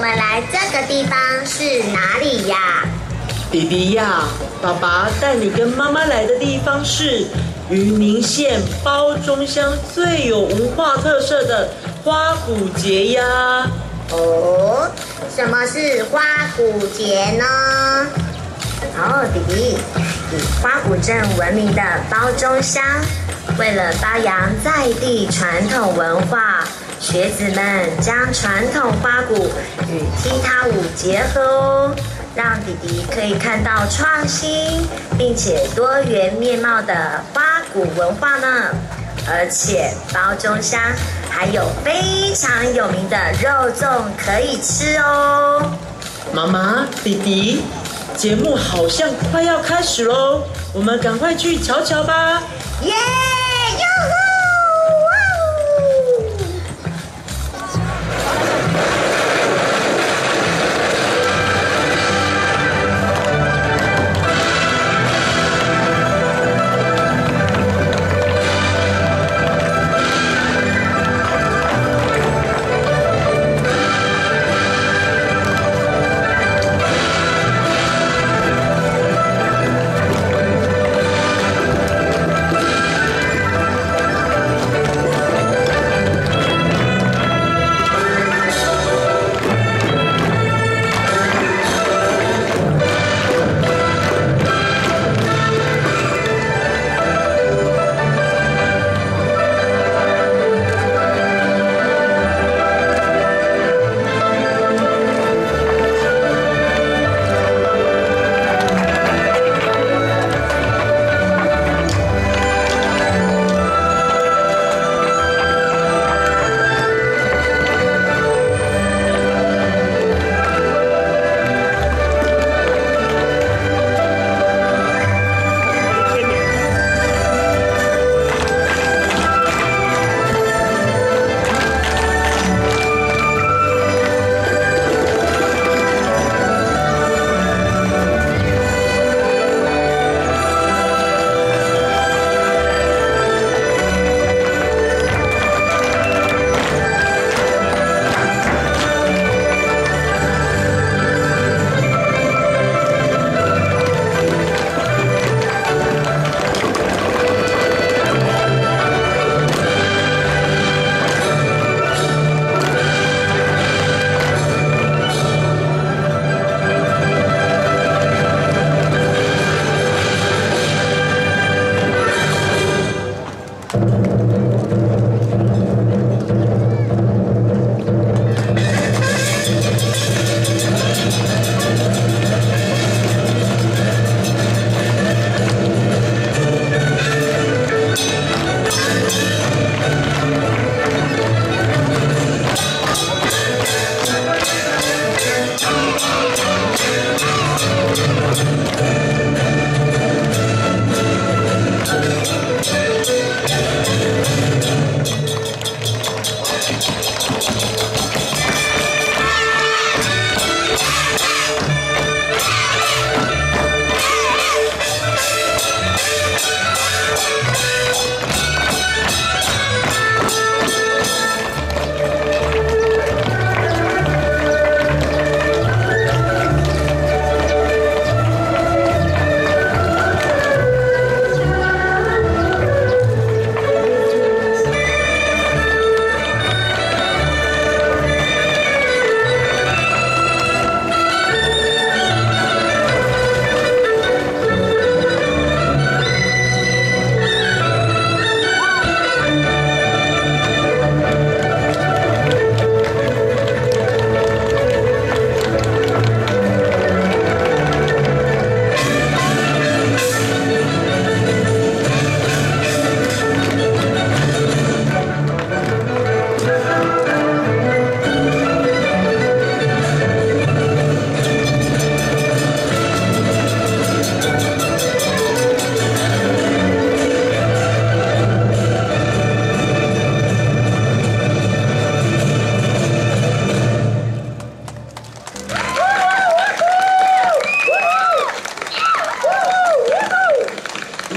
来这个地方是哪里呀？弟弟呀，爸爸带你跟妈妈来的地方是云林县包中乡最有文化特色的花鼓节呀。哦，什么是花鼓节呢？哦，弟弟，以花鼓镇闻名的包中乡，为了发扬在地传统文化，学子们将传统花鼓与踢踏舞结合哦。让弟弟可以看到创新并且多元面貌的花鼓文化呢，而且包中乡还有非常有名的肉粽可以吃哦。妈妈，弟弟，节目好像快要开始喽，我们赶快去瞧瞧吧。耶！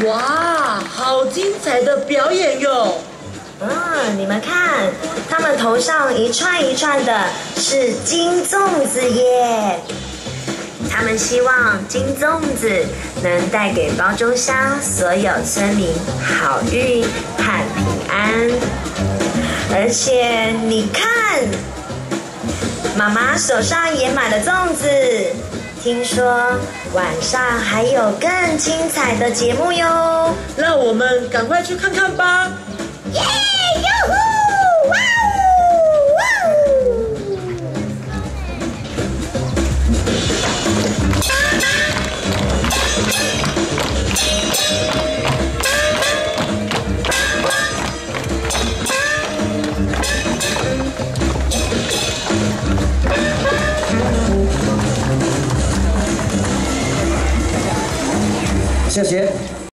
哇，好精彩的表演哟！嗯，你们看，他们头上一串一串的是金粽子耶。他们希望金粽子能带给包中乡所有村民好运和平安。而且你看，妈妈手上也买了粽子。听说晚上还有更精彩的节目哟，让我们赶快去看看吧！耶！谢谢。